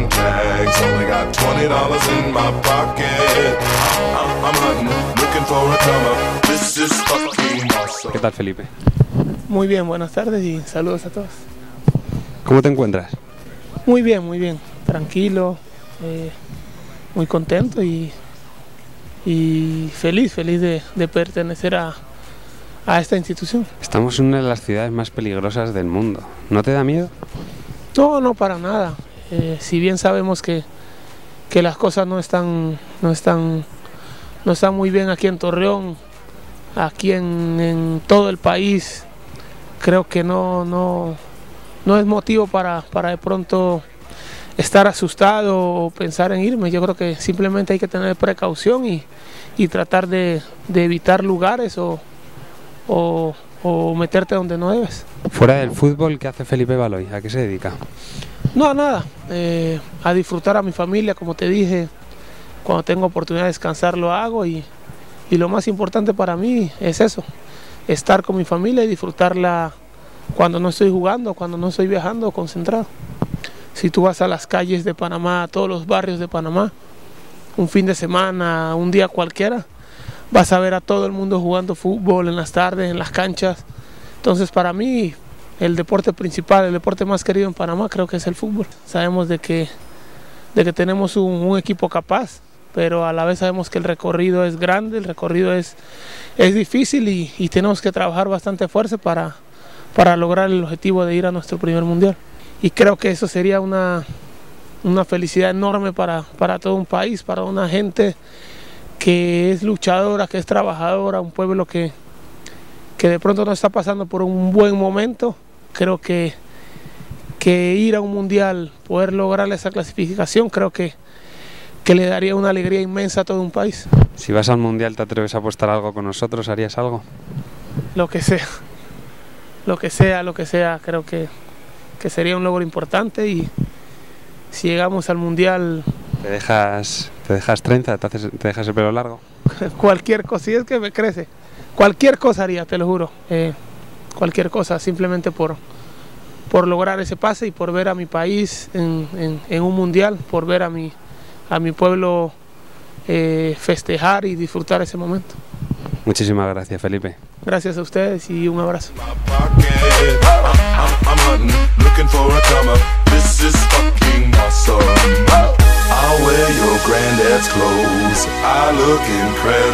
some tags. Only got twenty dollars in my pocket. I'm, I'm hunting, looking for a come up. This is fucking awesome. ¿Qué tal, Felipe? Muy bien, buenas tardes y saludos a todos. ¿Cómo te encuentras? Muy bien, muy bien, tranquilo, eh, muy contento y, y feliz, feliz de, de pertenecer a, a esta institución. Estamos en una de las ciudades más peligrosas del mundo. ¿No te da miedo? No, no, para nada. Eh, si bien sabemos que, que las cosas no están, no, están, no están muy bien aquí en Torreón, aquí en, todo el país, creo que no, no, no es motivo para, para de pronto estar asustado o pensar en irme. Yo creo que simplemente hay que tener precaución y, y tratar de, de evitar lugares o, o, o meterte donde no debes. Fuera del fútbol, ¿qué hace Felipe Baloy? ¿A qué se dedica? No, nada. eh, a disfrutar a mi familia, como te dije. Cuando tengo oportunidad de descansar lo hago y, y lo más importante para mí es eso. Estar con mi familia y disfrutarla cuando no estoy jugando, cuando no estoy viajando, concentrado. Si tú vas a las calles de Panamá, a todos los barrios de Panamá, un fin de semana, un día cualquiera, vas a ver a todo el mundo jugando fútbol en las tardes, en las canchas. Entonces para mí el deporte principal, el deporte más querido en Panamá creo que es el fútbol. Sabemos de que, de que tenemos un, equipo capaz, pero a la vez sabemos que el recorrido es grande, el recorrido es, es difícil y, y tenemos que trabajar bastante fuerte para, para lograr el objetivo de ir a nuestro primer mundial. Y creo que eso sería una, una felicidad enorme para, para todo un país, para una gente que es luchadora, que es trabajadora, un pueblo que, que de pronto no está pasando por un buen momento. Creo que, que ir a un mundial, poder lograr esa clasificación, creo que, que le daría una alegría inmensa a todo un país. Si vas al mundial, ¿te atreves a apostar algo con nosotros? ¿Harías algo? Lo que sea, lo que sea, lo que sea, creo que, que sería un logro importante y si llegamos al mundial, ¿Te dejas, te dejas trenza? ¿Te, haces- te dejas el pelo largo? cualquier cosa, si es que me crece, cualquier cosa haría, te lo juro, eh, cualquier cosa, simplemente por, por lograr ese pase y por ver a mi país en, en- en un mundial, por ver a mi, a mi pueblo eh, festejar y disfrutar ese momento. Muchísimas gracias, Felipe. Gracias a ustedes y un abrazo. I'll wear your granddad's clothes. I look incredible.